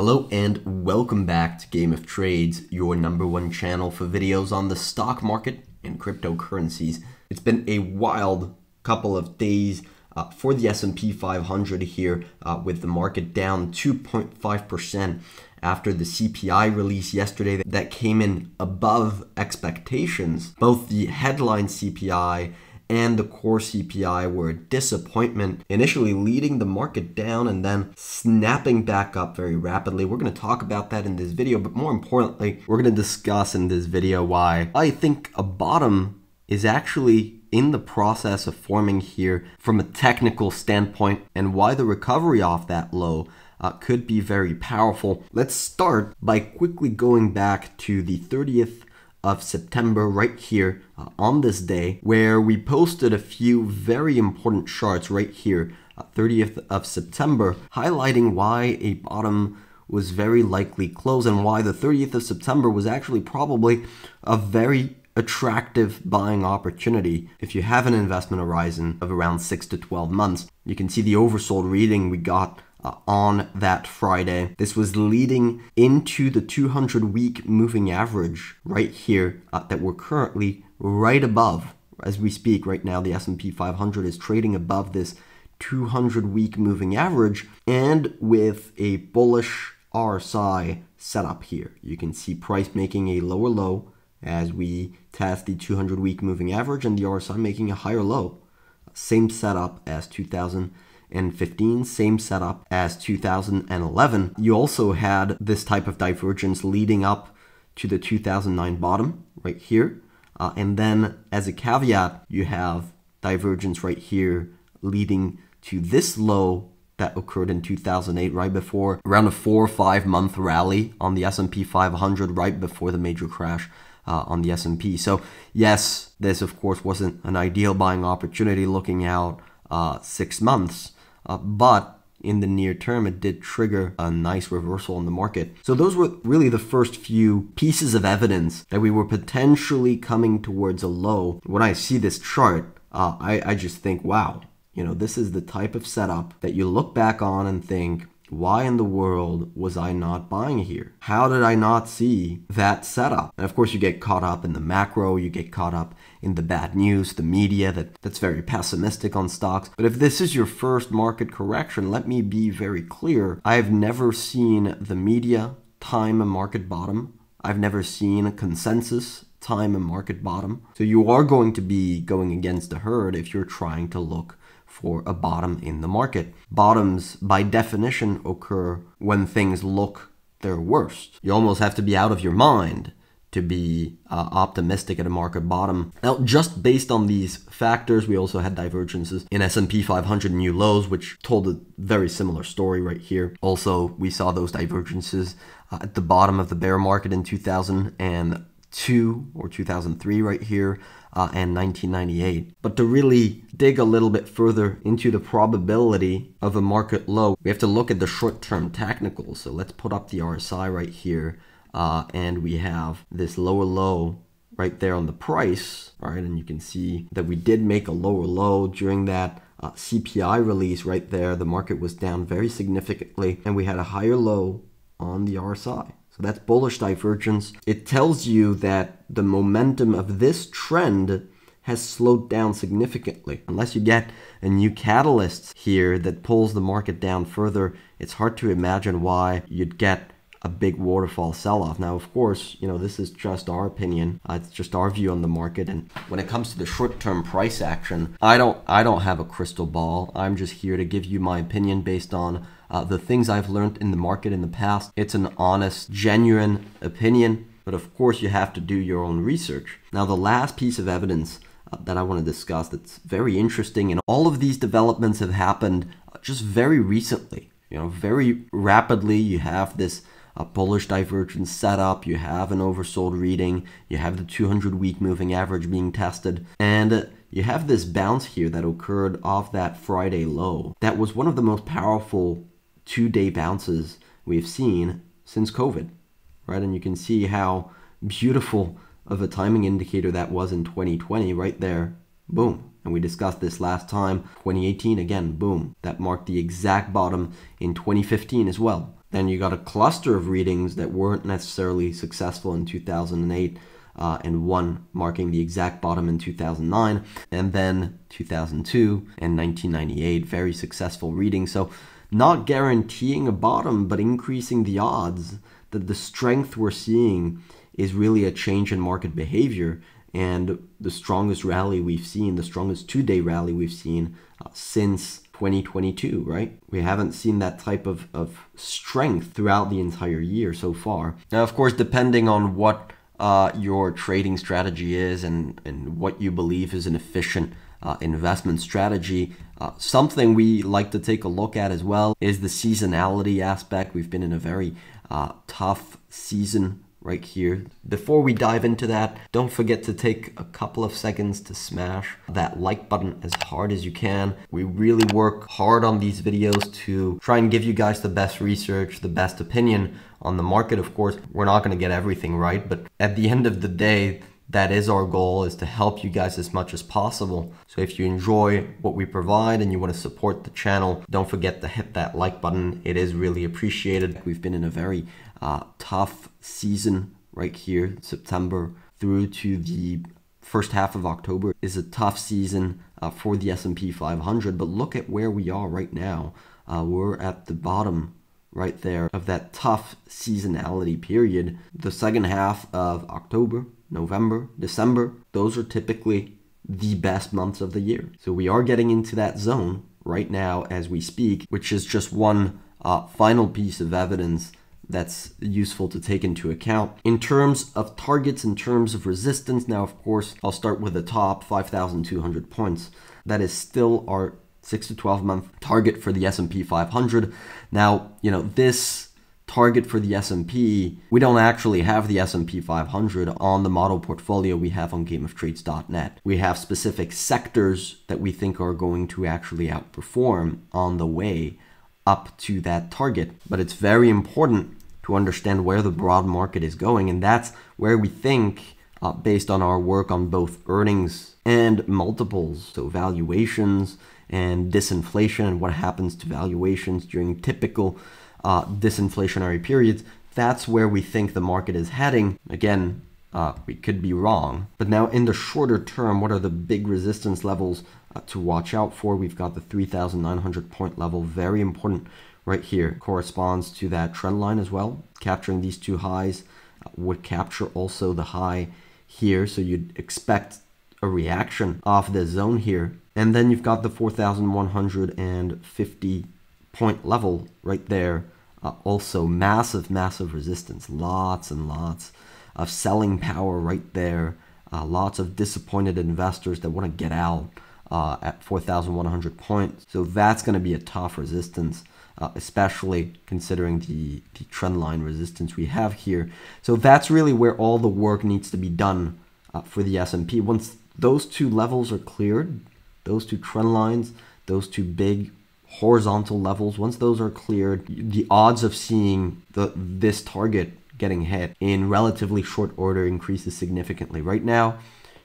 Hello and welcome back to Game of Trades, your number one channel for videos on the stock market and cryptocurrencies. It's been a wild couple of days uh, for the S&P 500 here uh, with the market down 2.5% after the CPI release yesterday that came in above expectations. Both the headline CPI and the core CPI were a disappointment, initially leading the market down and then snapping back up very rapidly. We're going to talk about that in this video, but more importantly, we're going to discuss in this video why I think a bottom is actually in the process of forming here from a technical standpoint and why the recovery off that low uh, could be very powerful. Let's start by quickly going back to the 30th of September right here uh, on this day where we posted a few very important charts right here, uh, 30th of September, highlighting why a bottom was very likely close and why the 30th of September was actually probably a very attractive buying opportunity if you have an investment horizon of around 6 to 12 months. You can see the oversold reading we got uh, on that Friday. This was leading into the 200 week moving average right here uh, that we're currently right above as we speak right now the S&P 500 is trading above this 200 week moving average and with a bullish RSI setup here. You can see price making a lower low as we test the 200 week moving average and the RSI making a higher low. Same setup as 2000 and 15, same setup as 2011. You also had this type of divergence leading up to the 2009 bottom right here. Uh, and then as a caveat, you have divergence right here leading to this low that occurred in 2008 right before around a 4 or 5 month rally on the S&P 500 right before the major crash uh, on the S&P. So yes, this of course wasn't an ideal buying opportunity looking out uh, 6 months, uh, but in the near term, it did trigger a nice reversal in the market. So those were really the first few pieces of evidence that we were potentially coming towards a low. When I see this chart, uh, I, I just think, wow, you know, this is the type of setup that you look back on and think, why in the world was I not buying here? How did I not see that setup? And of course, you get caught up in the macro, you get caught up in the bad news, the media that, that's very pessimistic on stocks. But if this is your first market correction, let me be very clear. I've never seen the media time a market bottom. I've never seen a consensus time a market bottom. So you are going to be going against the herd if you're trying to look for a bottom in the market. Bottoms, by definition, occur when things look their worst. You almost have to be out of your mind to be uh, optimistic at a market bottom. Now, just based on these factors, we also had divergences in S&P 500 new lows, which told a very similar story right here. Also, we saw those divergences uh, at the bottom of the bear market in 2002 or 2003 right here uh, and 1998. But to really dig a little bit further into the probability of a market low, we have to look at the short-term technicals. So let's put up the RSI right here, uh, and we have this lower low right there on the price, right? And you can see that we did make a lower low during that uh, CPI release right there. The market was down very significantly, and we had a higher low on the RSI. So that's bullish divergence. It tells you that the momentum of this trend has slowed down significantly. Unless you get a new catalyst here that pulls the market down further, it's hard to imagine why you'd get a big waterfall sell-off. Now, of course, you know, this is just our opinion. Uh, it's just our view on the market. And when it comes to the short-term price action, I don't, I don't have a crystal ball. I'm just here to give you my opinion based on uh, the things I've learned in the market in the past. It's an honest, genuine opinion. But of course, you have to do your own research. Now, the last piece of evidence uh, that I want to discuss that's very interesting, and all of these developments have happened uh, just very recently. You know, very rapidly, you have this a bullish divergence setup, you have an oversold reading, you have the 200 week moving average being tested, and you have this bounce here that occurred off that Friday low. That was one of the most powerful two day bounces we've seen since COVID, right? And you can see how beautiful of a timing indicator that was in 2020 right there. Boom. And we discussed this last time. 2018, again, boom. That marked the exact bottom in 2015 as well. Then you got a cluster of readings that weren't necessarily successful in 2008 uh, and one marking the exact bottom in 2009, and then 2002 and 1998, very successful readings. So, not guaranteeing a bottom, but increasing the odds that the strength we're seeing is really a change in market behavior and the strongest rally we've seen, the strongest two day rally we've seen uh, since 2022, right? We haven't seen that type of, of strength throughout the entire year so far. Now, of course, depending on what uh, your trading strategy is and, and what you believe is an efficient uh, investment strategy. Uh, something we like to take a look at as well is the seasonality aspect. We've been in a very uh, tough season right here. Before we dive into that, don't forget to take a couple of seconds to smash that like button as hard as you can. We really work hard on these videos to try and give you guys the best research, the best opinion on the market. Of course, we're not going to get everything right, but at the end of the day, that is our goal is to help you guys as much as possible. So if you enjoy what we provide and you want to support the channel, don't forget to hit that like button. It is really appreciated. We've been in a very uh, tough season right here, September through to the first half of October is a tough season uh, for the S&P 500. But look at where we are right now. Uh, we're at the bottom right there of that tough seasonality period. The second half of October, November, December, those are typically the best months of the year. So we are getting into that zone right now as we speak, which is just one uh, final piece of evidence that's useful to take into account. In terms of targets, in terms of resistance, now of course, I'll start with the top 5,200 points. That is still our 6 to 12 month target for the S&P 500. Now, you know, this target for the S&P, we don't actually have the S&P 500 on the model portfolio we have on gameoftrades.net. We have specific sectors that we think are going to actually outperform on the way up to that target. But it's very important to understand where the broad market is going. And that's where we think, uh, based on our work on both earnings and multiples, so valuations and disinflation, and what happens to valuations during typical uh, disinflationary periods, that's where we think the market is heading. Again, uh, we could be wrong. But now, in the shorter term, what are the big resistance levels uh, to watch out for? We've got the 3,900 point level, very important right here corresponds to that trend line as well. Capturing these two highs uh, would capture also the high here. So you'd expect a reaction off the zone here. And then you've got the 4,150 point level right there. Uh, also massive, massive resistance. Lots and lots of selling power right there. Uh, lots of disappointed investors that want to get out uh, at 4,100 points. So that's going to be a tough resistance uh, especially considering the, the trend line resistance we have here. So that's really where all the work needs to be done uh, for the S&P. Once those two levels are cleared, those two trend lines, those two big horizontal levels, once those are cleared, the odds of seeing the this target getting hit in relatively short order increases significantly. Right now,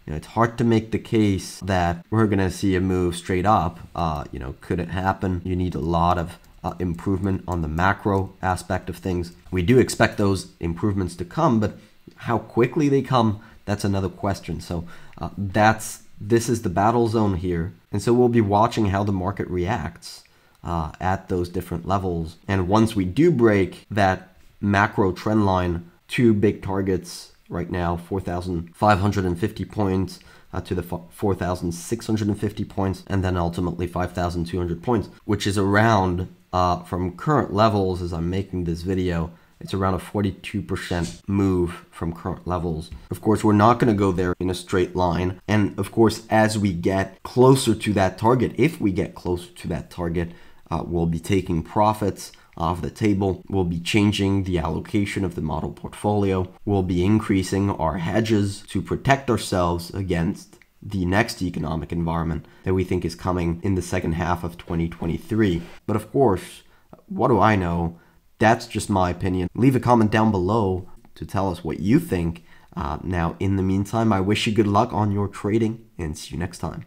you know, it's hard to make the case that we're going to see a move straight up. Uh, you know, could it happen? You need a lot of uh, improvement on the macro aspect of things. We do expect those improvements to come, but how quickly they come, that's another question. So uh, that's this is the battle zone here, and so we'll be watching how the market reacts uh, at those different levels. And once we do break that macro trend line, two big targets right now, 4,550 points. Uh, to the 4,650 points and then ultimately 5,200 points, which is around uh, from current levels as I'm making this video, it's around a 42% move from current levels. Of course, we're not going to go there in a straight line. And of course, as we get closer to that target, if we get closer to that target, uh, we'll be taking profits off the table. We'll be changing the allocation of the model portfolio. We'll be increasing our hedges to protect ourselves against the next economic environment that we think is coming in the second half of 2023. But of course, what do I know? That's just my opinion. Leave a comment down below to tell us what you think. Uh, now, in the meantime, I wish you good luck on your trading and see you next time.